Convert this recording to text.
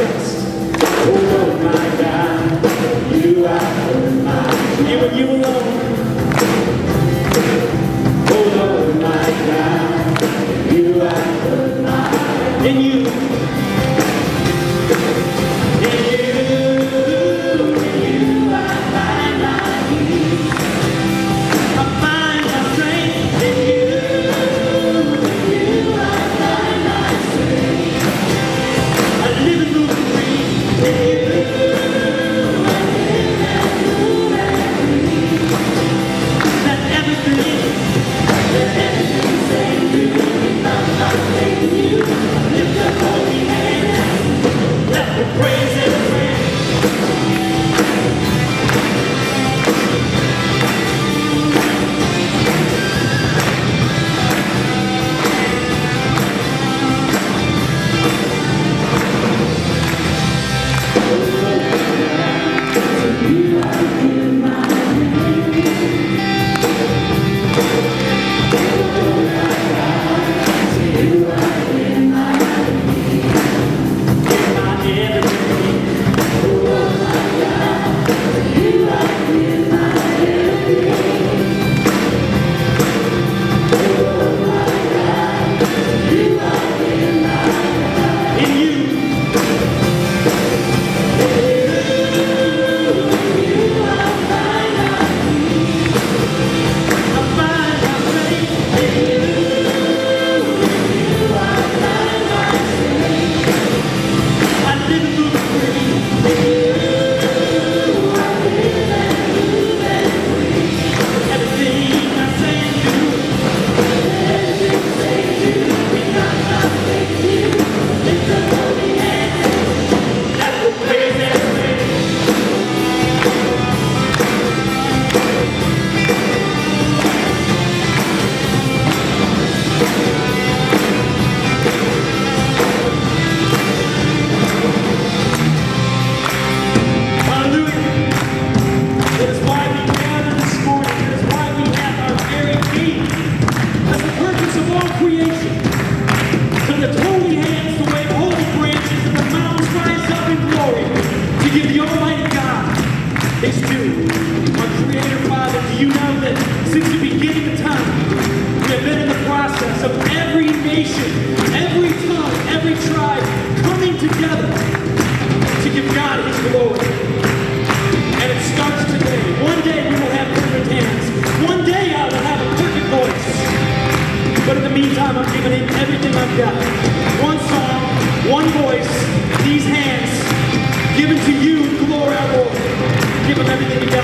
Yes. is you. Our Creator Father, do you know that since the beginning of time, we have been in the process of every nation, every tongue, every tribe coming together to give God His glory. And it starts today. One day we will have perfect hands. One day I will have a perfect voice. But in the meantime, I'm giving Him everything I've got. One song, one voice, these hands, everything you got.